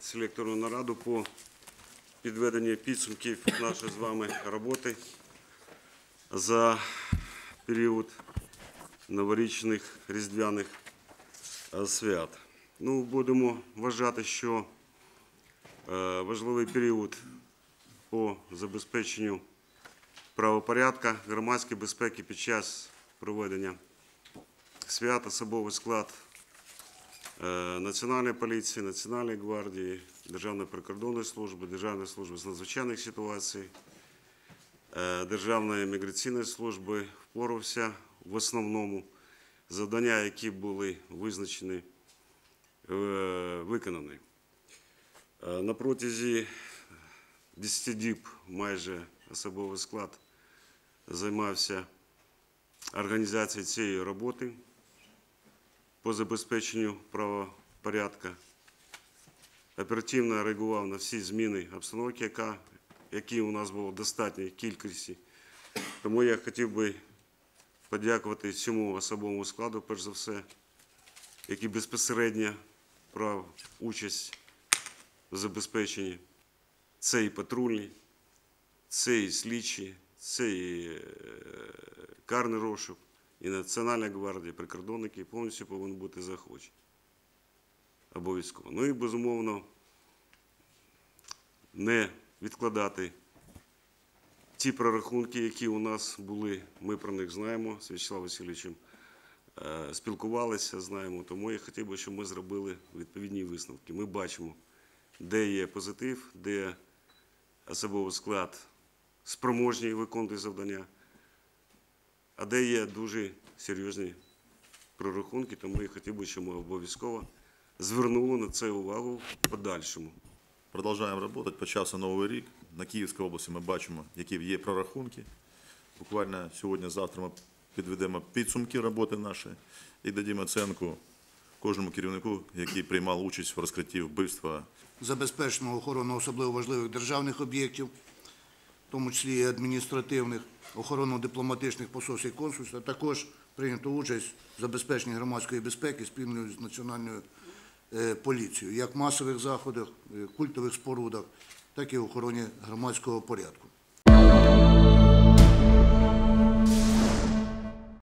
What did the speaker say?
селекторну нараду по підведенню підсумків нашої з вами роботи за період новорічних різдвяних е, свят. Ну, будемо вважати, що е, важливий період по забезпеченню правопорядка, громадської безпеки під час проведення свят, особовий склад Національної поліції, Національної гвардії, Державної прикордонної служби, Державної служби з надзвичайних ситуацій, е, Державної міграційної служби впорався в основному завдання, які були визначені, е, виконані. Е, На протязі 10 діб майже особовий склад займався організацією цієї роботи по забезпеченню правопорядка. Оперативно реагував на всі зміни обстановки, які у нас було в достатній кількості. Тому я хотів би подякувати цьому особовому складу, перш за все, який безпосередньо брав участь в забезпеченні це і патрульні, це і слідчі, це і е, карний розшук, і Національна гвардія, прикордонники повністю повинні бути захочені. Обов'язково. Ну і безумовно не відкладати ті прорахунки, які у нас були. Ми про них знаємо з В'ячеславом Васильовичем. е, Спілкувалися, знаємо, тому я хотів би, щоб ми зробили відповідні висновки. Ми бачимо, де є позитив, де особовий склад спроможний виконувати завдання, а де є дуже серйозні прорахунки, тому я хотів би, щоб ми обов'язково звернули на це увагу в подальшому. Продовжуємо працювати. Почався новий рік. На Київській області ми бачимо, які є прорахунки. Буквально сьогодні-завтра ми підведемо підсумки роботи нашої і дадімо оцінку кожному керівнику, який приймав участь в розкритті вбивства забезпечено охорону особливо важливих державних об'єктів, в тому числі і адміністративних, охоронно-дипломатичних посольств і консульств, а також прийнято участь в забезпеченні громадської безпеки спільною з національною е, поліцією, як масових заходах, е, культових спорудах, так і в охороні громадського порядку.